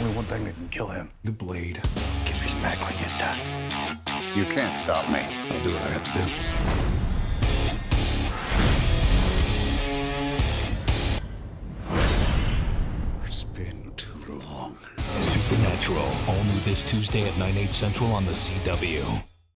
only one thing that can kill him. The blade. Give this back when you're done. You can't stop me. I'll do what I have to do. It's been too long. Supernatural, all new this Tuesday at 9, 8 central on the CW.